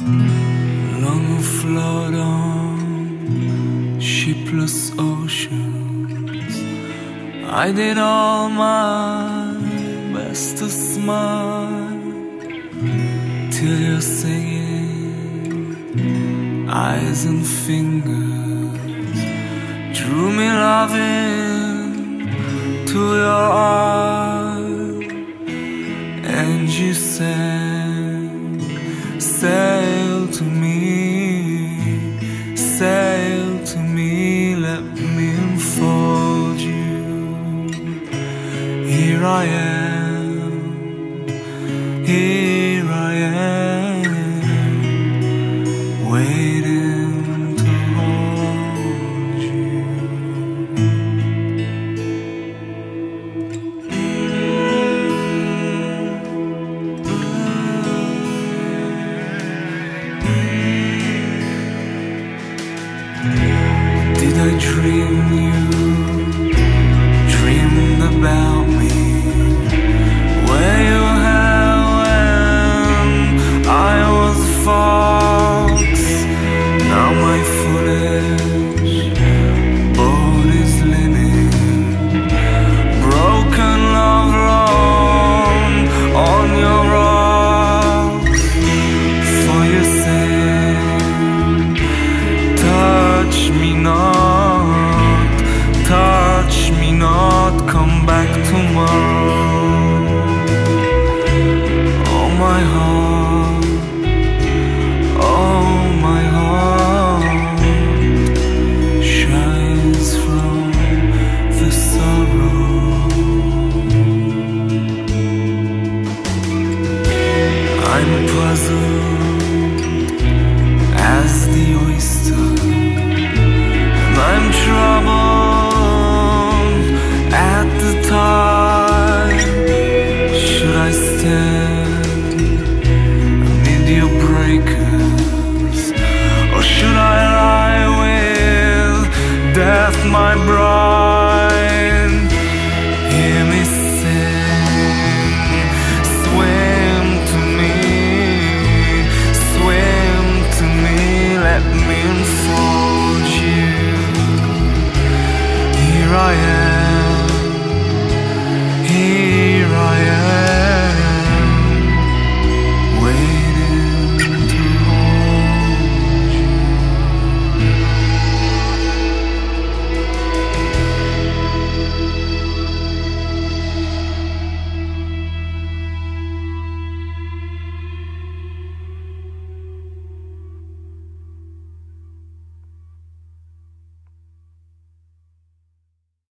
Long float on shipless oceans. I did all my best to smile till you're singing. Eyes and fingers drew me loving to your heart, and you sail to me, sail to me, let me enfold you. Here I am, here I am, waiting Did I dream you? Dreamed about touch me not, touch me not, come back tomorrow. Oh my heart, oh my heart shines from the sorrow. I'm puzzled breakers? Or should I lie with death my bride?